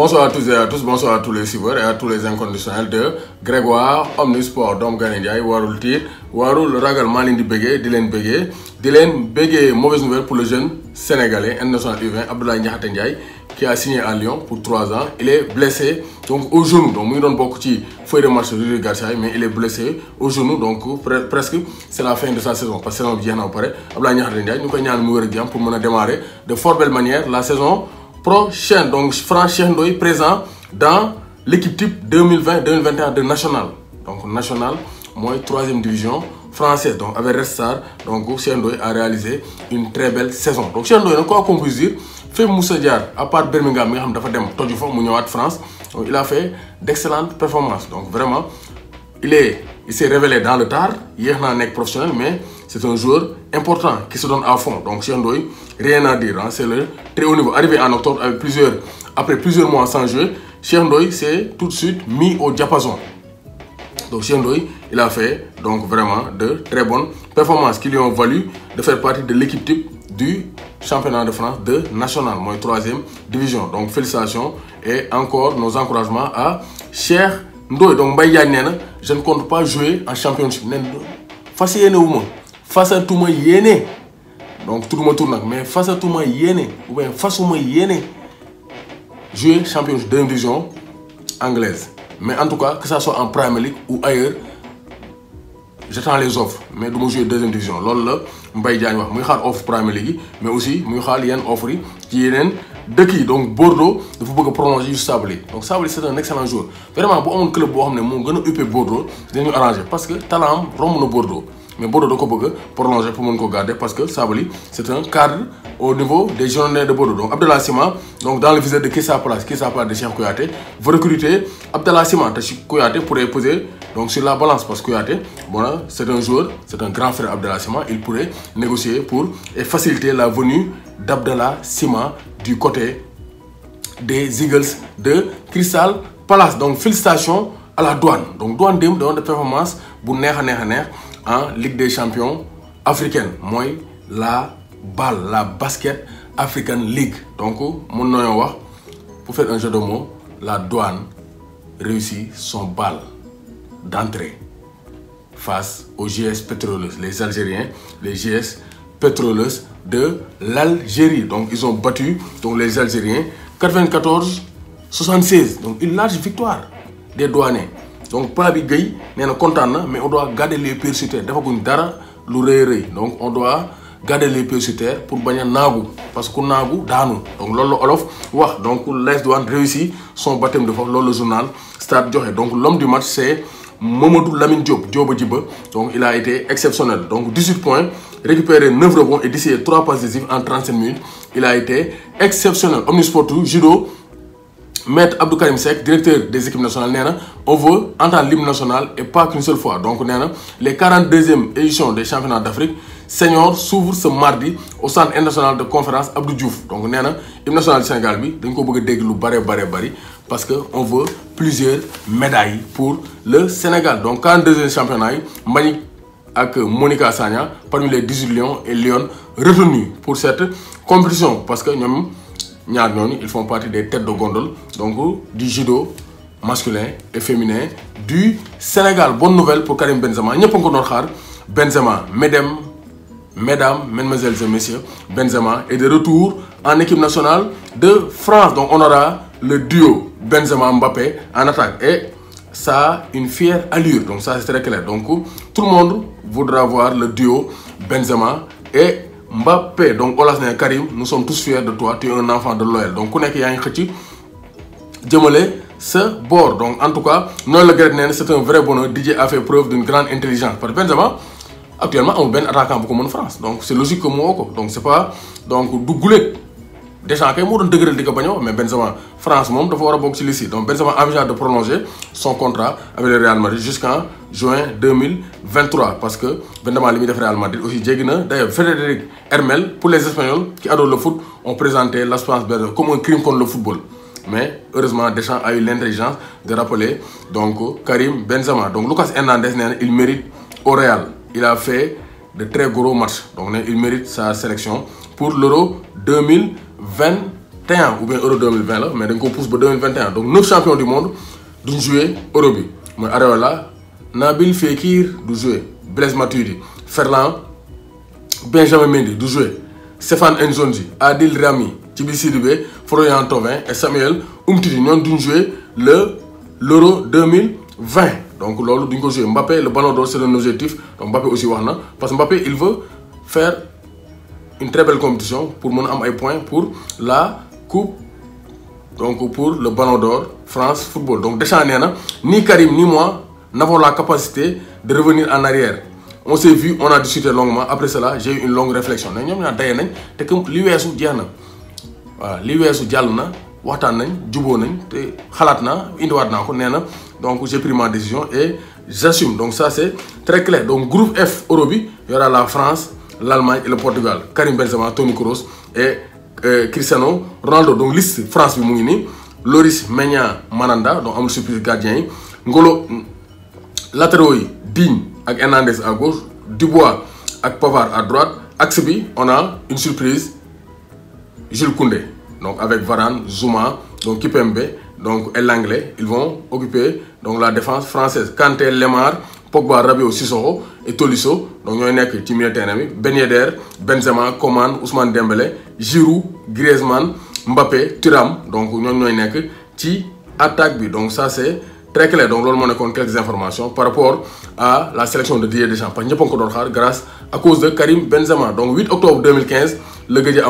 Bonsoir à tous et à tous, bonsoir à tous les suiveurs et à tous les inconditionnels de Grégoire Omnisport doom Ndiaye warul tiit warul ragal maa leen di bëggee di leen mauvaise nouvelle pour le jeune sénégalais international U20 Abdoulaye qui a signé à Lyon pour 3 ans. Il est blessé donc au genou. Donc mu ngi doon bokk ci de mais il est blessé au genou donc presque c'est la fin de sa saison. Parce que saison bi jeex na ba pare. Abdoulaye Niakhate Ndiaye ñu koy pour mën a démarrer de fort belle manière la saison prochaine donc Franck Ndoye présent dans l'équipe type 2020-2021 de National. Donc National mooy troisième division française. Donc avec Red Star donc Ndoye a réalisé une très belle saison. Donc Ndoye nag quoi qu'on puisse dire fépp Moussa Diar à part Birmingham donc il a fait d'excellentes performances. Donc vraiment il est il s'est révélé dans le tard. Yéex naa nekk professionnel mais c'est un joueur important qui se donne à fond. Donc Cheikh Ndoye rien à dire hein. C'est le très haut niveau. Arrivé en octobre avec plusieurs après plusieurs mois sans jouer Cheikh Ndoye s'est tout de suite mis au diapason. Donc Cheikh Ndoye il a fait donc vraiment de très bonnes performances qui lui ont valu de faire partie de l'équipe type du championnat de France de national mooy troisième division. Donc félicitations et encore nos encouragements à Cheikh Ndoye donc Mbaye Diagne nee na je ne compte pas jouer en championship. Nen fas yéene wu ma fasatuma yéene. Donc tudduma tur nag mais fasatuma yéene ou bien fasuma yéene jouer championship deuxième division anglaise. Mais en tout cas que ça soit en Premier League ou ailleurs j'attends les offres mais du ma jouer deuxième division. Loolu la Mbaye Diagne wax muy xaar offre Premier League yi mais aussi muy xaar yenn offres yi ci yeneen dëkk yi. Donc Bordeaux dafa bëgg a prolonger yu Sabaly donc Sabaly c'est un excellent joueur. Vraiment bu amoon club boo xam ne moo gën a uppee Bordeaux dinañu arranger parce que talent am romb na Bordeaux mais Bordeaux da ko bëgg a prolonger pour mën ko garder parce que Sabaly c'est un cadre au niveau des Girondins de Bordeaux donc Abdallah Sima donc dans le viseur de Crystal Palace Crystal Palace de Cheikh Kouyaté veut recruter Abdallah Sima. Te Kouyaté pourrait peser donc sur la balance parce que Kouyaté bon c'est un joueur c'est un grand frère Abdallah Sima. Il pourrait négocier pour faciliter la venue d'Abdallah Sima du côté des Eagles de Crystal Palace. Donc félicitations à la douane. Donc douane démb doon de performance bu neex a neex en Ligue des champions africaine. Mooy la BAL la Basket African League. Donc pour faire un jeu de mots la douane réussit son BAL d'entrée face aux GS Pétroleuses les Algériens les GS Pétroleuses de l'Algérie. Donc ils ont battu donc les Algériens 94 76 donc une large victoire des douaniers donc plat bi Guèye nee na mais on doit garder les pieds sur terre. Donc on doit garder les pieds sur pour bañ a naagu. Parce que ku naagu donc olof donc réussit son baptême de force Stade donc l'homme du match c'est Mamadou Lamine Diop Diop Djiba. Donc il a été exceptionnel. Donc 18 points récupéré 9 rebonds et d'ici 3 passes décisives en 35 minutes. Il a été exceptionnel. Omnisport judo Maître Abdou Karim Seck directeur des équipes nationales on veut entendre l'hymne national et pas qu'une seule fois. Donc nee na les 42e éditions des championnats d'Afrique seniors s'ouvrent ce mardi au centre international de conférence Abdou Diouf. Donc nee na hymne national du Sénégal bare bare bari parce que on veut plusieurs médailles pour le Sénégal. Donc 42e championnat Mbagnick ak Monica Sagna parmi les 18 lions et lionnes retenus pour cette compétition. Parce que ñoom ils font partie des têtes de gondole donc du judo masculin et féminin du Sénégal. Bonne nouvelle pour Karim Benzema. Ñëpp a ngi Benzema mesdames mesdames mesdemoiselles et messieurs Benzema est de retour en équipe nationale de France. Donc on aura le duo Benzema Mbappé en attaque et ça a une fière allure. Donc ça c'est très clair. Donc tout le monde voudra voir le duo Benzema et Mbappé donc Olas Karim nous sommes tous fiers de toi tu es un enfant de l'OL donc ku nekk yaa ngi xëcc jëmale sa boor. Donc en tout cas noonu la c'est un vrai bonheur. Didier a fait preuve d'une grande intelligence. Parce que Benzema actuellement amul benn attaquant bu ko France. Donc c'est logique que mu woo ko. Donc c'est pas donc du Deschamps kay moo doon dëgëral di ko bañ a wax mais Benzema France moom dafa war a ci liste donc Benzema envisage de prolonger son contrat avec le Real Madrid jusqu'en juin 2023 parce que Benzema li def Real Madrid aussi d'ailleurs Frédéric Hermel pour les Espagnols qui adorent le foot ont présenté l'Espérance Benzema comme un crime contre le football. Mais heureusement Deschamps a eu l'intelligence de rappeler donc Karim Benzema. Donc Lucas Hernandez il mérite au Real. Il a fait de très gros matchs. Donc il mérite sa sélection pour l'Euro 2020 2021 ou bien Euro 2020 là mais dañ ko pousse ba 2021 donc neuf champions du monde duñ jouer Euro bi. Mooy Areola Nabil Fekir du jouer Blaise Matuidi Ferland Benjamin Mendy du jouer Stéphane Nzonzi Adil Rami Djiby Sidibé Florian Thauvin et Samuel Umtiti. Ñoom duñ jouer le l'Euro 2020 donc loolu duñ ko jouer. Mbappé le Ballon d'Or c'est un objectif. Donc Mbappé aussi wax na parce que Mbappé il veut faire une très belle compétition pour mën a am pour la coupe donc pour le Ballon d'Or France Football. Donc na ni Karim ni moi n'avons la capacité de revenir en arrière. On s'est vu on a discuté longuement. Après cela j'ai eu une longue réflexion. Ne ñoom ñaar nañ que li weesu jeex na. Voilà li weesu na nañ juboo nañ te na. Donc j'ai pris ma décision et j'assume. Donc ça c'est très clair. Donc groupe F Euro bi y aura la France l'Allemagne et le Portugal. Karim Benzema Toni Kroos et euh, Cristiano Ronaldo. Donc liste France Loris Meña Mananda donc amul surprise gardien Ngolo latéraux yi Digne Hernandez à gauche Dubois ak Pavard à droite. Axe bi on a une surprise Jules Koundé. Donc avec Varane Zouma donc Kipembe donc Langlais ils vont occuper donc la défense française. Kanté Lemar Pogba Rabiot Sissoko et Tolisso donc ñooy nekk ci milieu terrain bi Ben Yedder Benzema Coman Ousmane Dembélé Giroud Griezmann Mbappé Thuram donc ñooñu ñooy nekk ci attaque bi. Donc ça c'est très clair. Donc loolu moo nekkoon quelques informations par rapport à la sélection de Didier Deschamps. Parce que a ko doon xaar grâce à cause de Karim Benzema. Donc 8 octobre 2015 la gëj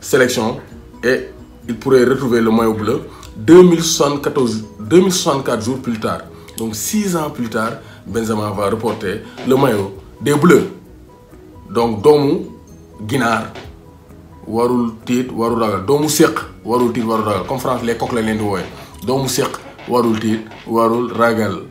sélection et il pourrait retrouver le maillot bleu 2074 2064 jours plus tard. Donc 6 ans plus tard Benzema va reporter le maillot des bleus. Donc doomu ginaar warul tiit warul ragal. Doomu séq warul tiit warul ragal. Comme France les coqs la leen di wooye doomu warul warul ragal